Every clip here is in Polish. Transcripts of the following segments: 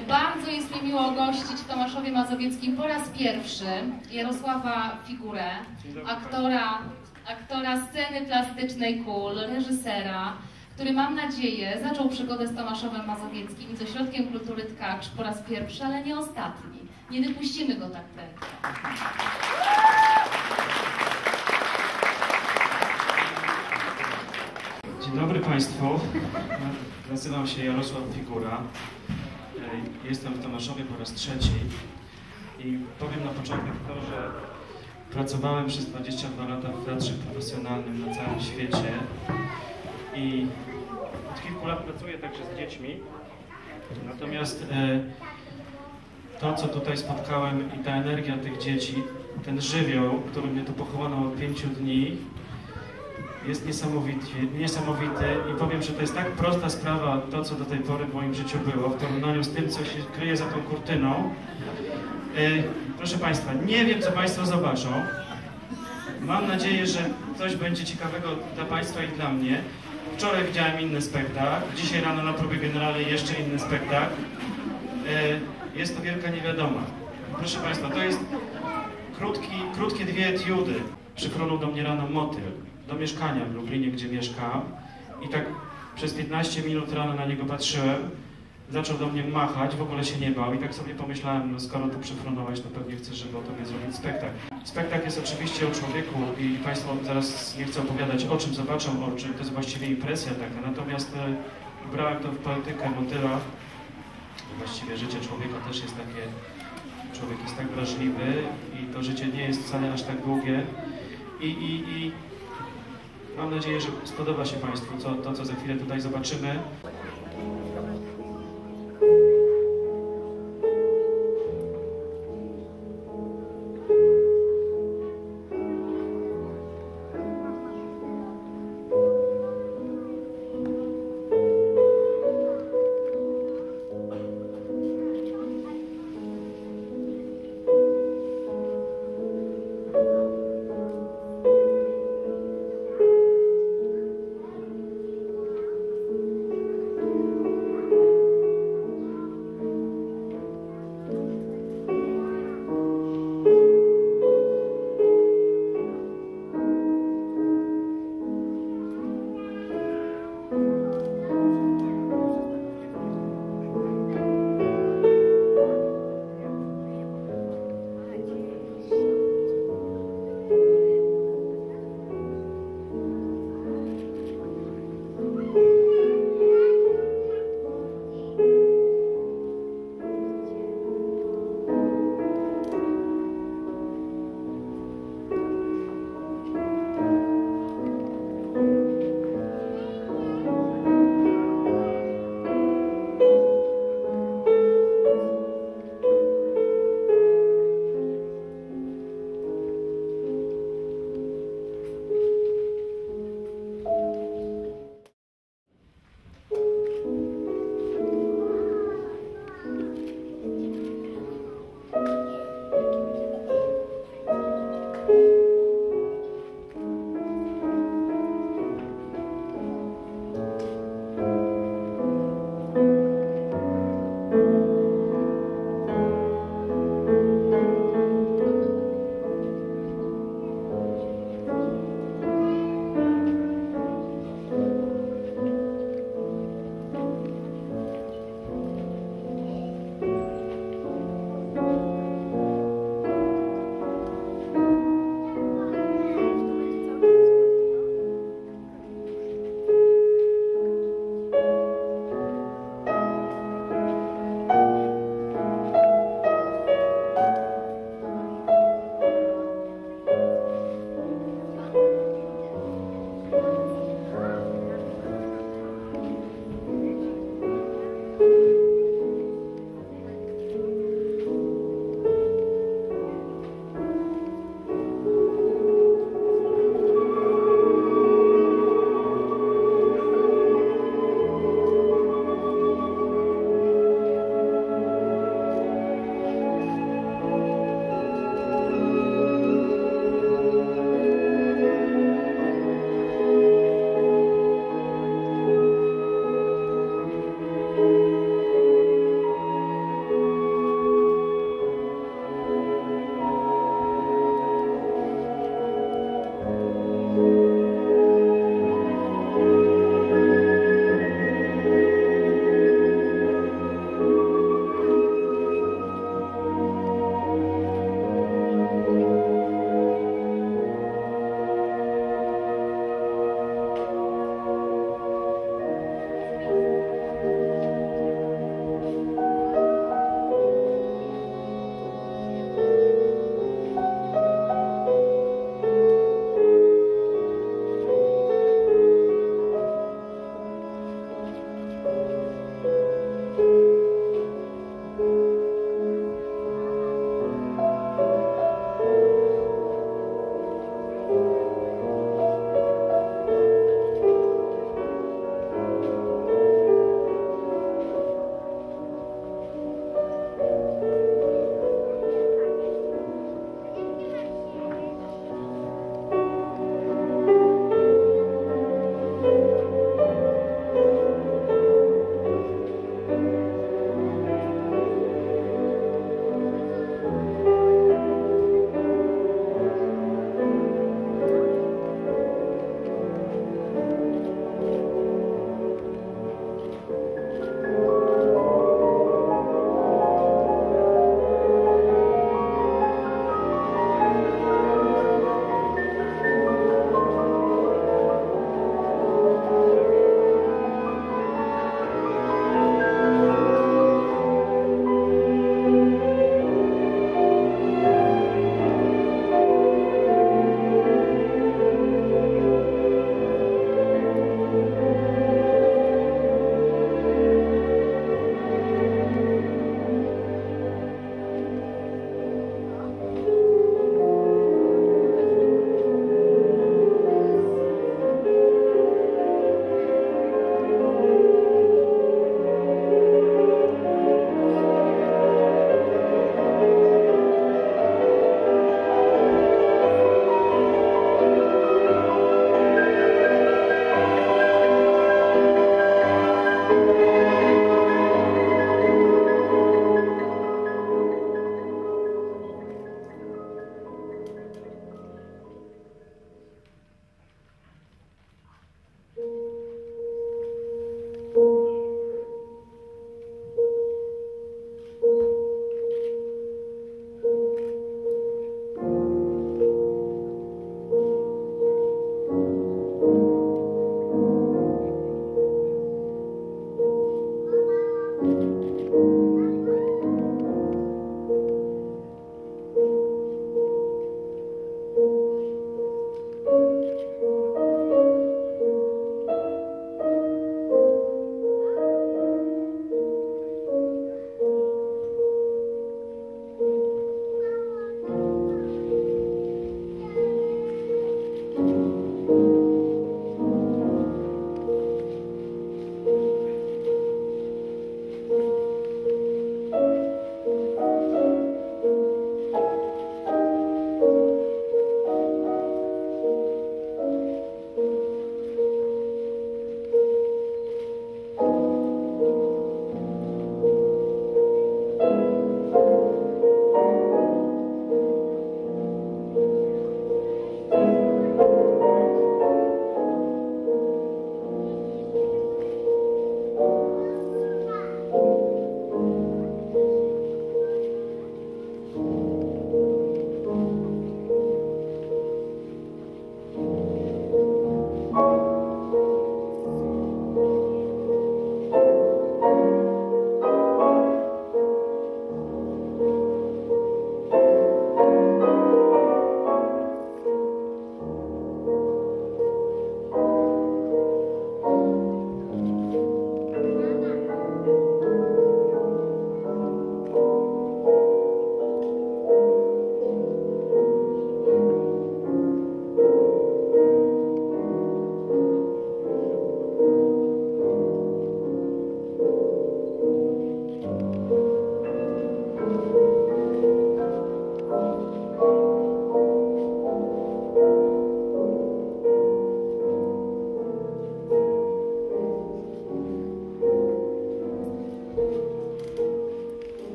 Bardzo jest mi miło gościć w Tomaszowie Mazowieckim po raz pierwszy Jarosława Figurę, aktora, aktora sceny plastycznej KUL, reżysera, który mam nadzieję zaczął przygodę z Tomaszowem Mazowieckim i z Ośrodkiem Kultury Tkacz po raz pierwszy, ale nie ostatni. Nie wypuścimy go tak prędko. Dzień dobry Państwu. Nazywam się Jarosław Figura. Jestem w Tomaszowie po raz trzeci i powiem na początek to, że pracowałem przez 22 lata w teatrze profesjonalnym na całym świecie i od kilku lat pracuję także z dziećmi. Natomiast e, to, co tutaj spotkałem i ta energia tych dzieci, ten żywioł, który mnie tu pochowano od pięciu dni, jest niesamowity, niesamowity i powiem, że to jest tak prosta sprawa, to co do tej pory w moim życiu było, w porównaniu z tym, co się kryje za tą kurtyną. Yy, proszę Państwa, nie wiem, co Państwo zobaczą. Mam nadzieję, że coś będzie ciekawego dla Państwa i dla mnie. Wczoraj widziałem inny spektakl, dzisiaj rano na próbie generalnej jeszcze inny spektakl. Yy, jest to wielka niewiadoma. Proszę Państwa, to jest krótki, krótkie dwie etiudy. Przyfrunął do mnie rano motyl do mieszkania w Lublinie, gdzie mieszkam. I tak przez 15 minut rano na niego patrzyłem, zaczął do mnie machać, w ogóle się nie bał. I tak sobie pomyślałem, no skoro tu przyfronowałeś, to pewnie chcesz, żeby o tobie zrobić spektakl. Spektakl jest oczywiście o człowieku i Państwo zaraz nie chcę opowiadać o czym zobaczą oczy, to jest właściwie impresja taka, natomiast e, brałem to w poetykę motyla, właściwie życie człowieka też jest takie, człowiek jest tak wrażliwy i to życie nie jest wcale aż tak długie i, i, i Mam nadzieję, że spodoba się Państwu co, to, co za chwilę tutaj zobaczymy.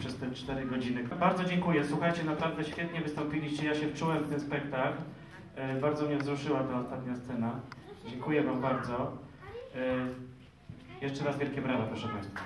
Przez te cztery godziny. Bardzo dziękuję. Słuchajcie, naprawdę świetnie wystąpiliście. Ja się wczułem w ten spektakl. E, Bardzo mnie wzruszyła ta ostatnia scena. Dziękuję Wam bardzo. E, Jeszcze raz wielkie brawa, proszę Państwa.